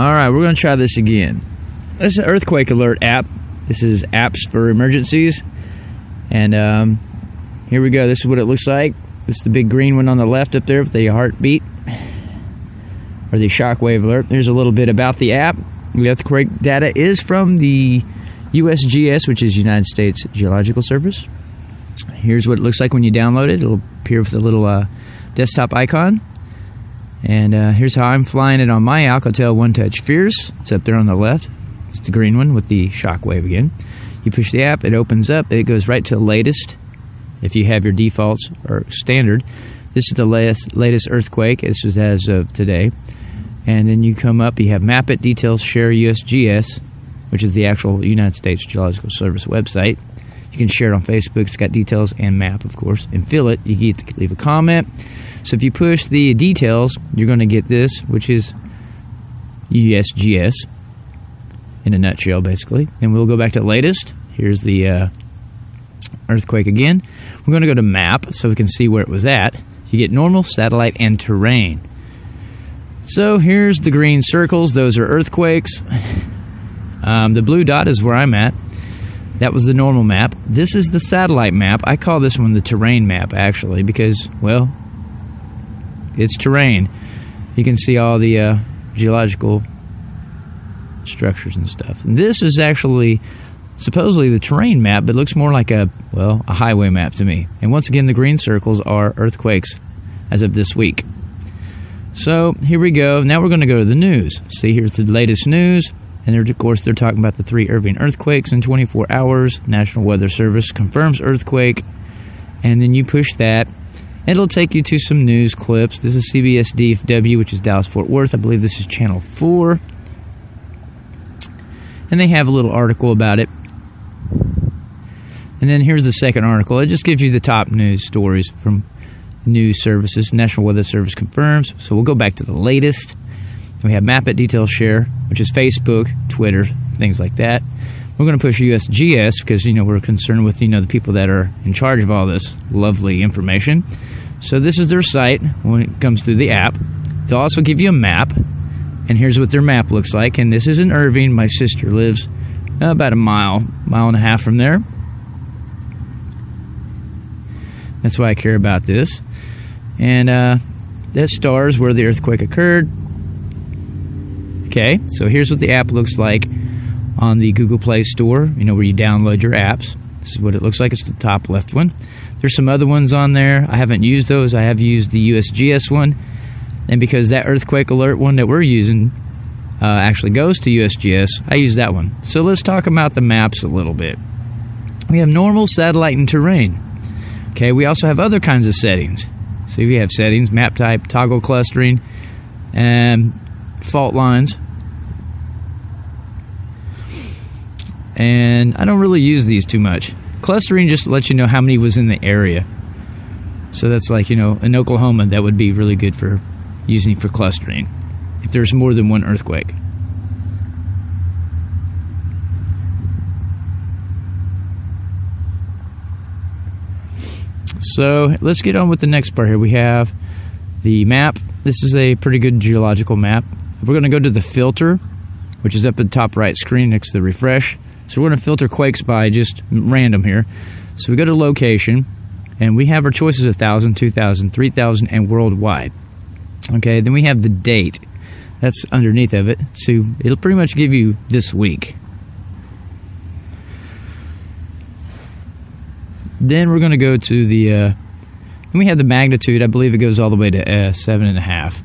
All right, we're going to try this again. This is an earthquake alert app. This is apps for emergencies. And um, here we go. This is what it looks like. This is the big green one on the left up there with the heartbeat or the shockwave alert. There's a little bit about the app. The earthquake data is from the USGS, which is United States Geological Service. Here's what it looks like when you download it. It'll appear with a little uh, desktop icon. And uh, here's how I'm flying it on my Alcatel One Touch Fierce. It's up there on the left. It's the green one with the shockwave again. You push the app, it opens up, it goes right to the latest. If you have your defaults or standard, this is the latest, latest earthquake. This is as of today. And then you come up, you have Map It, Details, Share USGS, which is the actual United States Geological Service website. You can share it on Facebook. It's got details and map, of course. And fill it. You get to leave a comment. So if you push the details, you're going to get this, which is USGS in a nutshell, basically. And we'll go back to latest. Here's the uh, earthquake again. We're going to go to map so we can see where it was at. You get normal, satellite, and terrain. So here's the green circles. Those are earthquakes. Um, the blue dot is where I'm at. That was the normal map. This is the satellite map. I call this one the terrain map, actually, because, well, it's terrain. You can see all the uh, geological structures and stuff. And this is actually supposedly the terrain map, but looks more like a, well, a highway map to me. And once again, the green circles are earthquakes as of this week. So here we go. Now we're going to go to the news. See, here's the latest news. And of course, they're talking about the three Irving earthquakes in 24 hours. National Weather Service confirms earthquake. And then you push that. It'll take you to some news clips. This is CBS DFW, which is Dallas Fort Worth. I believe this is Channel 4. And they have a little article about it. And then here's the second article. It just gives you the top news stories from news services. National Weather Service confirms. So we'll go back to the latest. We have Map It Detail Share, which is Facebook, Twitter, things like that. We're going to push USGS because you know we're concerned with you know the people that are in charge of all this lovely information. So this is their site when it comes through the app. They'll also give you a map, and here's what their map looks like. And this is in Irving. My sister lives about a mile, mile and a half from there. That's why I care about this. And uh, that stars where the earthquake occurred. Okay, so here's what the app looks like on the Google Play Store, you know, where you download your apps. This is what it looks like. It's the top left one. There's some other ones on there. I haven't used those. I have used the USGS one. And because that earthquake alert one that we're using uh, actually goes to USGS, I use that one. So let's talk about the maps a little bit. We have normal, satellite, and terrain. Okay, we also have other kinds of settings. So we have settings, map type, toggle clustering, and fault lines. And I don't really use these too much. Clustering just lets you know how many was in the area. So that's like, you know, in Oklahoma, that would be really good for using for clustering if there's more than one earthquake. So let's get on with the next part here. We have the map. This is a pretty good geological map. We're going to go to the filter, which is up at the top right screen next to the refresh. So we're going to filter quakes by just random here. So we go to location, and we have our choices of 1,000, 2,000, 3,000, and worldwide. Okay, then we have the date. That's underneath of it. So it'll pretty much give you this week. Then we're going to go to the. Uh, and we have the magnitude. I believe it goes all the way to uh, seven and a half.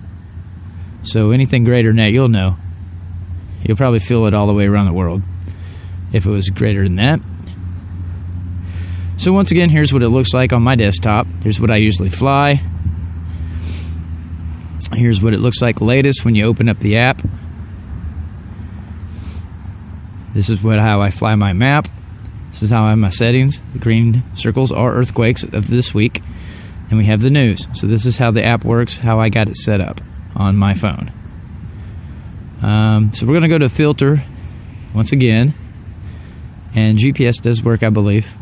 So anything greater than that, you'll know. You'll probably feel it all the way around the world if it was greater than that. So once again, here's what it looks like on my desktop. Here's what I usually fly. Here's what it looks like latest when you open up the app. This is what how I fly my map. This is how I have my settings. The green circles are earthquakes of this week. And we have the news. So this is how the app works, how I got it set up on my phone. Um, so we're going to go to filter once again. And GPS does work, I believe.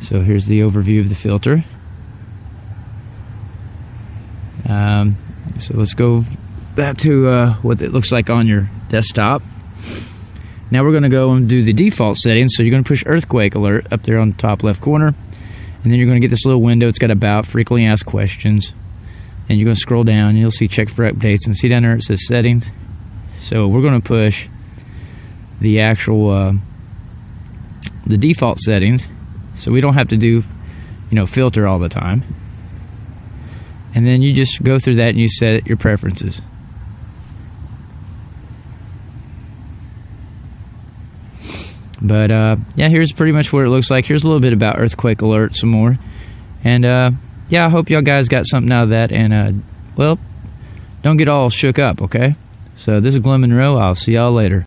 So here's the overview of the filter. Um, so let's go back to uh, what it looks like on your desktop. Now we're going to go and do the default settings. So you're going to push earthquake alert up there on the top left corner. And then you're going to get this little window. It's got about frequently asked questions. And you're going to scroll down. You'll see check for updates. And see down there it says settings. So we're going to push the actual uh, the default settings. So we don't have to do, you know, filter all the time. And then you just go through that and you set your preferences. But uh, yeah, here's pretty much what it looks like. Here's a little bit about earthquake alert, some more, and uh, yeah, I hope y'all guys got something out of that. And uh, well, don't get all shook up, okay? So this is Glenn Munro. I'll see y'all later.